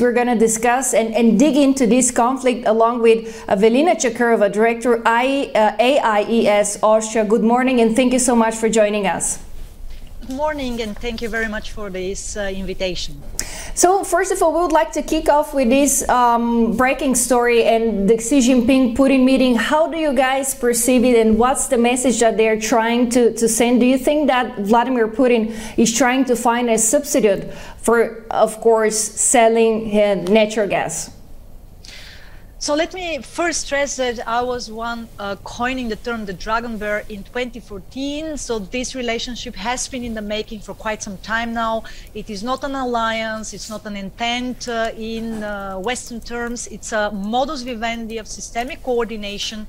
we're going to discuss and, and dig into this conflict along with Evelina Tchakarova, Director I, uh, AIES Austria. Good morning and thank you so much for joining us. Good morning and thank you very much for this uh, invitation. So first of all, we would like to kick off with this um, breaking story and the Xi Jinping Putin meeting. How do you guys perceive it and what's the message that they're trying to, to send? Do you think that Vladimir Putin is trying to find a substitute for, of course, selling natural gas? So let me first stress that I was one uh, coining the term the dragon bear in 2014. So this relationship has been in the making for quite some time now. It is not an alliance. It's not an intent uh, in uh, Western terms. It's a modus vivendi of systemic coordination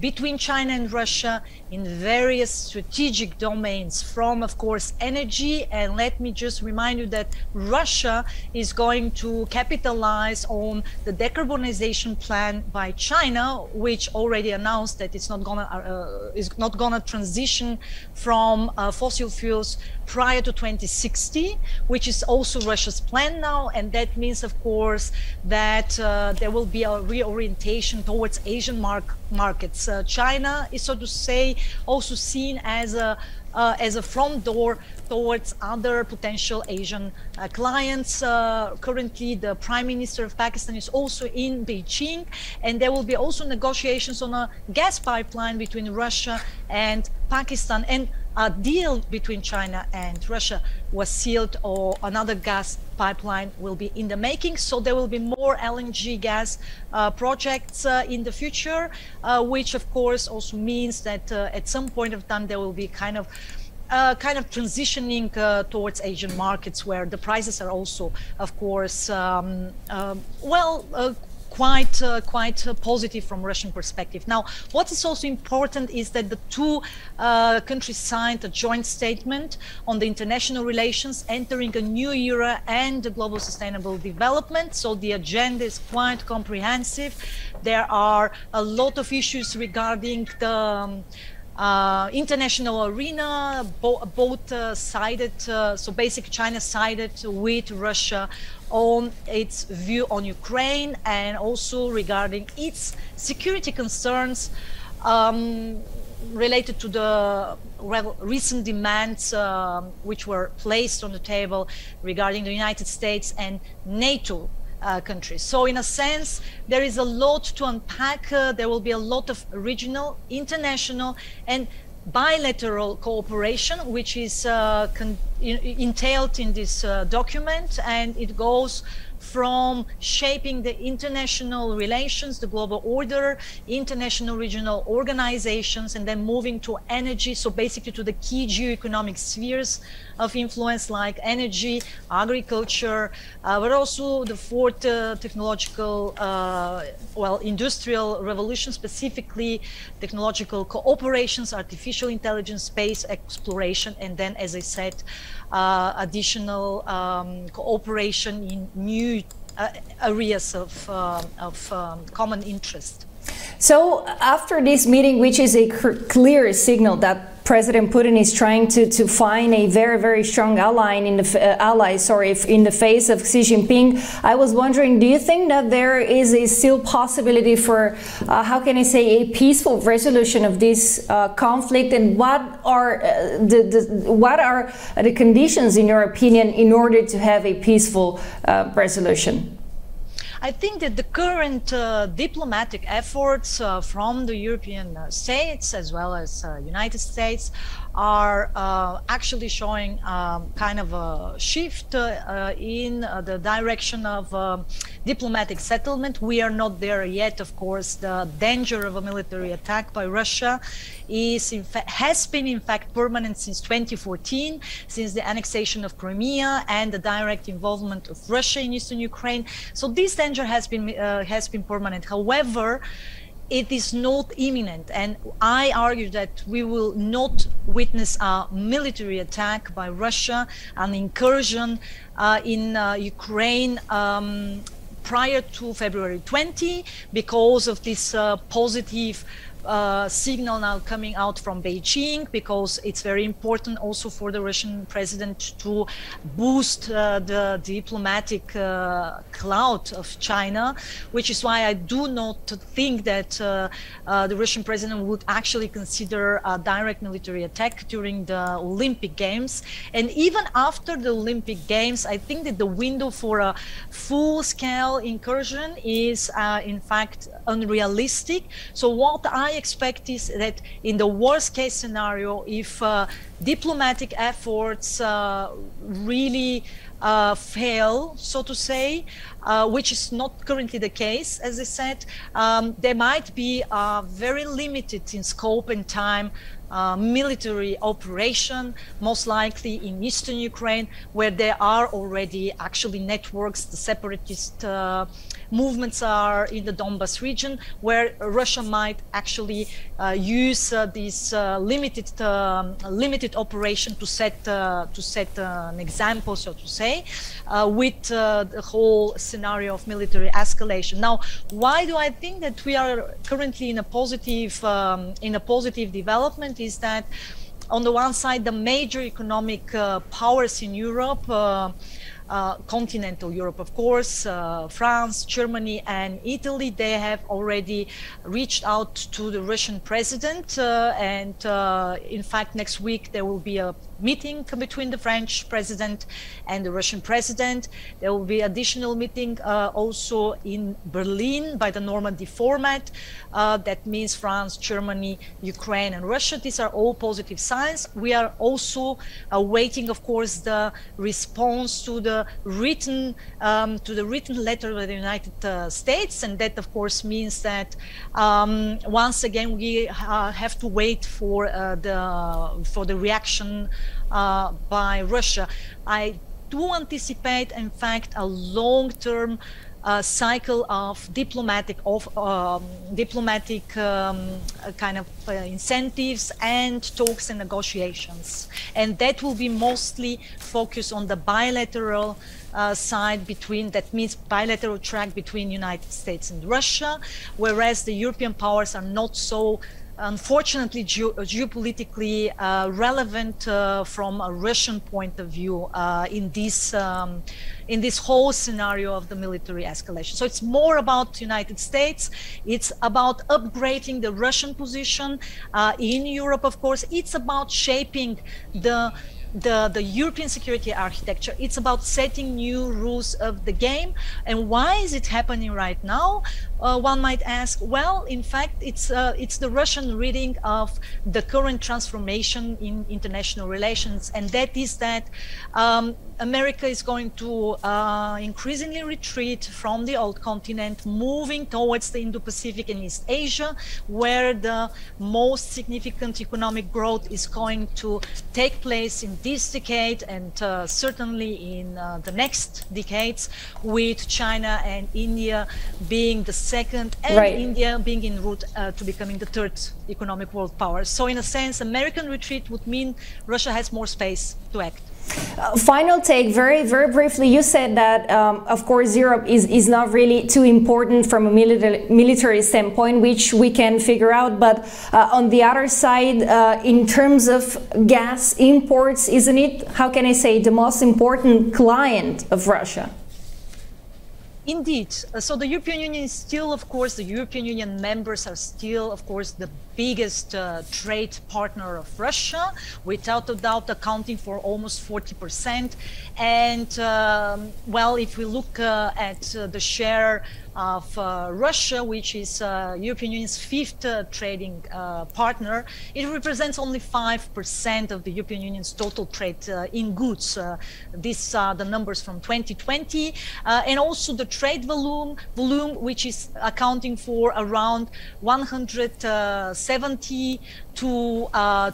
between China and Russia in various strategic domains, from, of course, energy. And let me just remind you that Russia is going to capitalize on the decarbonization plan by China, which already announced that it's not gonna uh, is not gonna transition from uh, fossil fuels prior to 2060, which is also Russia's plan now. And that means, of course, that uh, there will be a reorientation towards Asian mark markets. Uh, China is, so to say, also seen as a uh, as a front door towards other potential Asian uh, clients. Uh, currently, the Prime Minister of Pakistan is also in Beijing, and there will be also negotiations on a gas pipeline between Russia and Pakistan. And a deal between China and Russia was sealed or another gas pipeline will be in the making. So there will be more LNG gas uh, projects uh, in the future, uh, which of course also means that uh, at some point of time there will be kind of uh, kind of transitioning uh, towards Asian markets where the prices are also, of course, um, um well, uh, quite uh, quite uh, positive from Russian perspective. Now, what is also important is that the two uh, countries signed a joint statement on the international relations, entering a new era and the global sustainable development. So the agenda is quite comprehensive. There are a lot of issues regarding the um, uh, international arena, bo both uh, sided, uh, so basically China sided with Russia on its view on Ukraine and also regarding its security concerns um, related to the recent demands uh, which were placed on the table regarding the United States and NATO uh, countries. So in a sense, there is a lot to unpack. Uh, there will be a lot of regional, international, and bilateral cooperation, which is uh, entailed in this uh, document, and it goes from shaping the international relations, the global order, international regional organizations, and then moving to energy, so basically to the key geoeconomic spheres of influence like energy, agriculture, uh, but also the fourth uh, technological, uh, well, industrial revolution, specifically technological cooperations, artificial intelligence, space exploration, and then, as I said, uh, additional um, cooperation in new uh, areas of, uh, of um, common interest. So after this meeting, which is a clear signal that President Putin is trying to, to find a very, very strong ally in the uh, ally, sorry, in the face of Xi Jinping. I was wondering, do you think that there is a still possibility for, uh, how can I say, a peaceful resolution of this uh, conflict? And what are uh, the, the, what are the conditions, in your opinion, in order to have a peaceful uh, resolution? I think that the current uh, diplomatic efforts uh, from the European uh, states as well as uh, United States are uh, actually showing um, kind of a shift uh, in the direction of um, diplomatic settlement. We are not there yet, of course. The danger of a military attack by Russia is fact has been in fact permanent since 2014, since the annexation of Crimea and the direct involvement of Russia in eastern Ukraine. So this danger has been uh, has been permanent. However, it is not imminent. And I argue that we will not witness a military attack by Russia, an incursion uh, in uh, Ukraine. Um, prior to February 20 because of this uh, positive uh, signal now coming out from Beijing because it's very important also for the Russian president to boost uh, the diplomatic uh, clout of China, which is why I do not think that uh, uh, the Russian president would actually consider a direct military attack during the Olympic Games. And even after the Olympic Games, I think that the window for a incursion is, uh, in fact, unrealistic. So what I expect is that in the worst case scenario, if uh, diplomatic efforts uh, really uh, fail, so to say, uh, which is not currently the case, as I said, um, there might be uh, very limited in scope and time uh, military operation, most likely in eastern Ukraine, where there are already actually networks, the separatist uh, movements are in the Donbas region, where Russia might actually uh, use uh, this limited um, limited operation to set to set an example, so to say, with the whole scenario of military escalation. Now, why do I think that we are currently in a positive um, in a positive development? Is that on the one side, the major economic uh, powers in Europe uh, continental Europe, of course, uh, France, Germany, and Italy, they have already reached out to the Russian president. Uh, and uh, in fact, next week there will be a meeting between the French president and the Russian president. There will be additional meeting uh, also in Berlin by the Normandy format. Uh, that means France, Germany, Ukraine, and Russia. These are all positive signs. We are also awaiting, of course, the response to the written um, to the written letter of the United uh, States, and that, of course, means that um, once again we uh, have to wait for uh, the for the reaction uh, by Russia. I do anticipate, in fact, a long-term uh, cycle of diplomatic of um, diplomatic um, kind of uh, incentives and talks and negotiations, and that will be mostly focused on the bilateral uh, side between that means bilateral track between United States and Russia, whereas the European powers are not so unfortunately ge geopolitically uh, relevant uh, from a Russian point of view uh, in this um, in this whole scenario of the military escalation. So it's more about United States. It's about upgrading the Russian position uh, in Europe. Of course, it's about shaping the the, the European security architecture. It's about setting new rules of the game. And why is it happening right now? Uh, one might ask, well, in fact, it's, uh, it's the Russian reading of the current transformation in international relations. And that is that um, America is going to uh, increasingly retreat from the old continent, moving towards the Indo-Pacific and East Asia, where the most significant economic growth is going to take place in this decade and uh, certainly in uh, the next decades, with China and India being the second and right. India being en route uh, to becoming the third economic world power. So in a sense, American retreat would mean Russia has more space to act. Uh, final take, very, very briefly. You said that, um, of course, Europe is, is not really too important from a military, military standpoint, which we can figure out. But uh, on the other side, uh, in terms of gas imports, isn't it, how can I say, the most important client of Russia? Indeed. Uh, so the European Union is still, of course, the European Union members are still, of course, the biggest uh, trade partner of Russia, without a doubt accounting for almost 40%. And um, well, if we look uh, at uh, the share of uh, Russia, which is uh, European Union's fifth uh, trading partner, it represents only 5% of the European Union's total trade in goods. These are the numbers from 2020. and also the trade volume, volume, which is accounting for around 170 to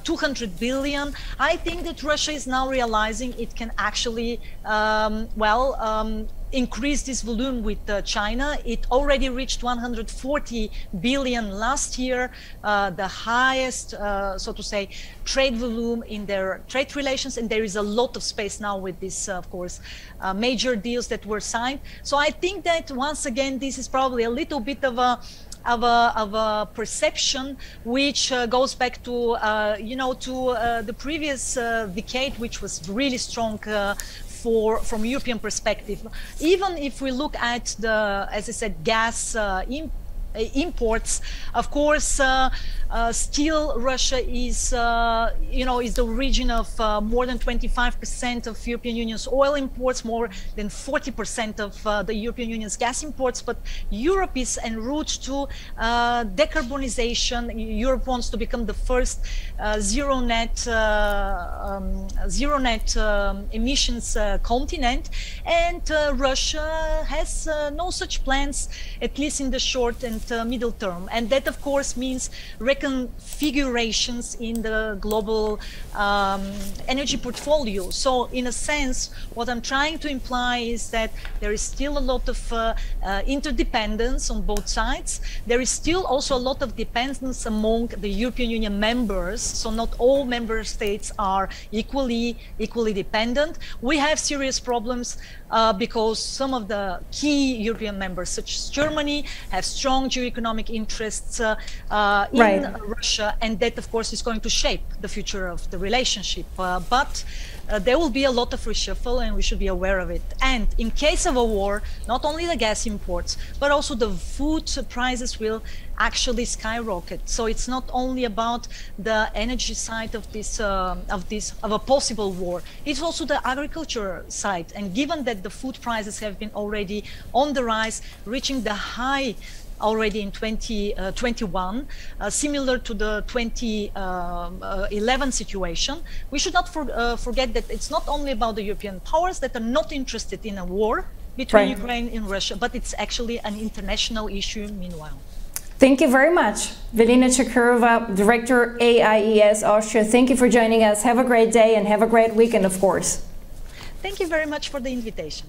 200 billion. I think that Russia is now realizing it can actually, um, well, um, increase this volume with uh, China. It already reached 140 billion last year, uh, the highest, uh, so to say, trade volume in their trade relations. And there is a lot of space now with this, of course, uh, major deals that were signed. So I think that once again, this is probably a little bit of a of a, of a perception which uh, goes back to, uh, you know, to uh, the previous uh, decade, which was really strong uh, for, from European perspective. Even if we look at the, as I said, gas uh, uh, Uh, imports. Of course, uh, uh, still Russia is, uh, you know, is the region of uh, more than 25% of European Union's oil imports, more than 40% of the European Union's gas imports. But Europe is en route to decarbonization. Europe wants to become the first zero net, um, zero net um, emissions continent, and Russia has no such plans, at least in the short and uh, middle term. And that, of course, means reconfigurations in the global um, energy portfolio. So, in a sense, what I'm trying to imply is that there is still a lot of uh, uh, interdependence on both sides. There is still also a lot of dependence among the European Union members. So, not all member states are equally equally dependent. We have serious problems uh, because some of the key European members, such as Germany, have strong geoeconomic interests uh, uh, in right. Russia, and that, of course, is going to shape the future of the relationship. Uh, but uh, there will be a lot of reshuffle and we should be aware of it. And in case of a war, not only the gas imports, but also the food prices will actually skyrocket. So it's not only about the energy side of this, uh, of this, of a possible war. It's also the agriculture side. And given that the food prices have been already on the rise, reaching the high already in 2021, uh, uh, similar to the 2011 situation. We should not for, uh, forget that it's not only about the European powers that are not interested in a war between right. Ukraine and Russia, but it's actually an international issue meanwhile. Thank you very much. Velina Tchakarova, Director AIES Austria, thank you for joining us. Have a great day and have a great weekend, of course. Thank you very much for the invitation.